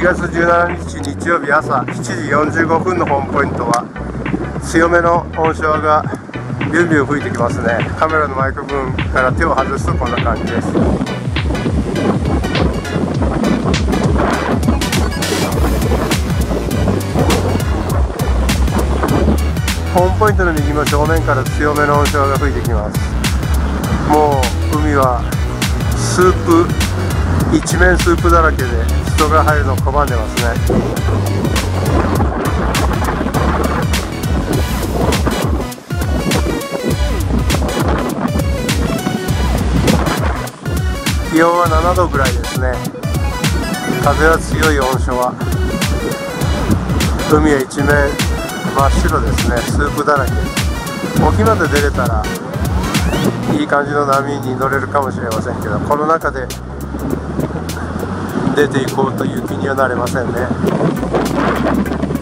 1月17日日曜日朝7時45分のホームポイントは強めの音章がビュンビュン吹いてきますね。カメラのマイク分から手を外すとこんな感じです。ホームポイントの右の正面から強めの音章が吹いてきます。もう海はスープ一面スープだらけで人が入るのを拒んでますね。気温は7度ぐらいですね。風は強い温床は。海は一面真っ白ですね。スープだらけ。沖まで出れたらいい感じの波に乗れるかもしれませんけどこの中で出ていこうという気にはなれませんね。